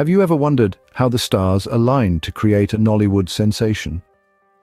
Have you ever wondered how the stars aligned to create a Nollywood sensation?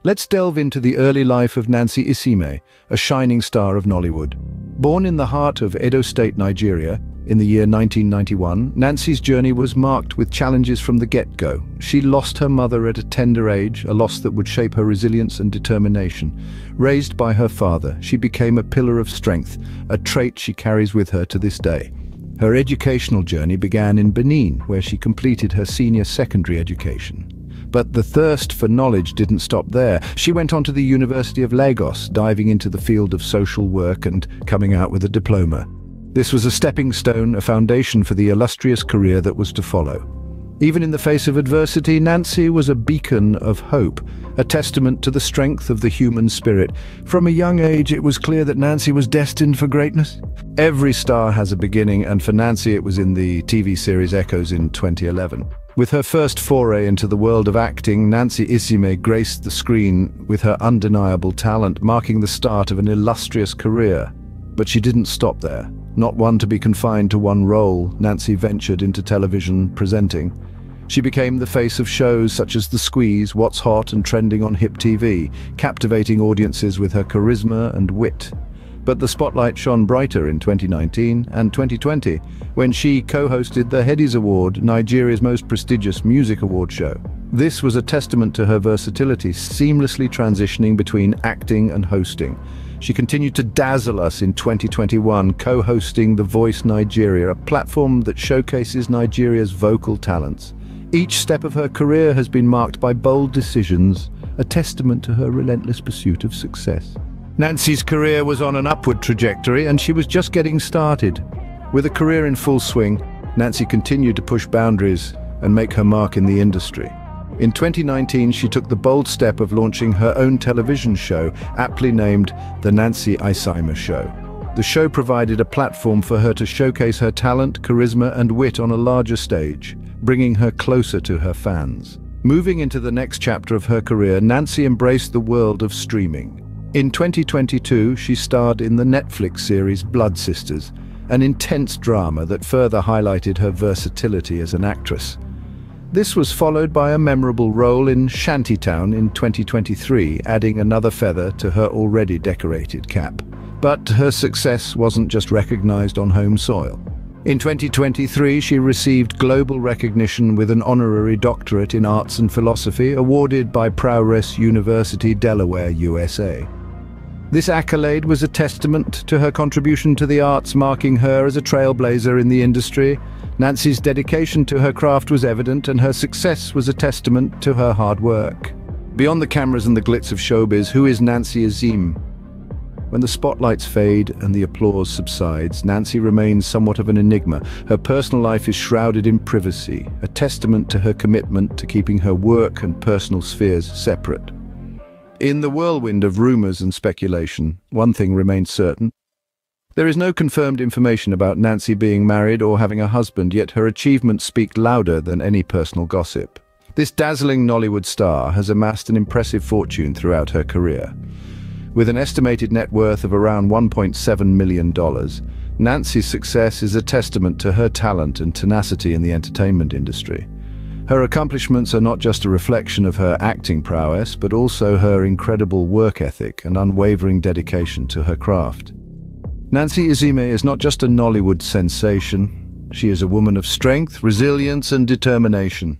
Let's delve into the early life of Nancy Isime, a shining star of Nollywood. Born in the heart of Edo State, Nigeria, in the year 1991, Nancy's journey was marked with challenges from the get-go. She lost her mother at a tender age, a loss that would shape her resilience and determination. Raised by her father, she became a pillar of strength, a trait she carries with her to this day. Her educational journey began in Benin, where she completed her senior secondary education. But the thirst for knowledge didn't stop there. She went on to the University of Lagos, diving into the field of social work and coming out with a diploma. This was a stepping stone, a foundation for the illustrious career that was to follow. Even in the face of adversity, Nancy was a beacon of hope, a testament to the strength of the human spirit. From a young age, it was clear that Nancy was destined for greatness. Every star has a beginning, and for Nancy it was in the TV series Echoes in 2011. With her first foray into the world of acting, Nancy Isime graced the screen with her undeniable talent, marking the start of an illustrious career. But she didn't stop there. Not one to be confined to one role, Nancy ventured into television presenting. She became the face of shows such as The Squeeze, What's Hot and Trending on Hip TV, captivating audiences with her charisma and wit. But the spotlight shone brighter in 2019 and 2020 when she co-hosted the Headies Award, Nigeria's most prestigious music award show. This was a testament to her versatility, seamlessly transitioning between acting and hosting. She continued to dazzle us in 2021, co-hosting The Voice Nigeria, a platform that showcases Nigeria's vocal talents. Each step of her career has been marked by bold decisions, a testament to her relentless pursuit of success. Nancy's career was on an upward trajectory and she was just getting started. With a career in full swing, Nancy continued to push boundaries and make her mark in the industry. In 2019, she took the bold step of launching her own television show, aptly named The Nancy Isime Show. The show provided a platform for her to showcase her talent, charisma and wit on a larger stage, bringing her closer to her fans. Moving into the next chapter of her career, Nancy embraced the world of streaming. In 2022, she starred in the Netflix series Blood Sisters, an intense drama that further highlighted her versatility as an actress. This was followed by a memorable role in Shantytown in 2023, adding another feather to her already decorated cap. But her success wasn't just recognized on home soil. In 2023, she received global recognition with an honorary doctorate in arts and philosophy awarded by Prowess University, Delaware, USA. This accolade was a testament to her contribution to the arts, marking her as a trailblazer in the industry. Nancy's dedication to her craft was evident, and her success was a testament to her hard work. Beyond the cameras and the glitz of showbiz, who is Nancy Isime? When the spotlights fade and the applause subsides, Nancy remains somewhat of an enigma. Her personal life is shrouded in privacy, a testament to her commitment to keeping her work and personal spheres separate. In the whirlwind of rumours and speculation, one thing remains certain. There is no confirmed information about Nancy being married or having a husband, yet her achievements speak louder than any personal gossip. This dazzling Nollywood star has amassed an impressive fortune throughout her career. With an estimated net worth of around $1.7 million, Nancy's success is a testament to her talent and tenacity in the entertainment industry. Her accomplishments are not just a reflection of her acting prowess, but also her incredible work ethic and unwavering dedication to her craft. Nancy Isime is not just a Nollywood sensation. She is a woman of strength, resilience and determination.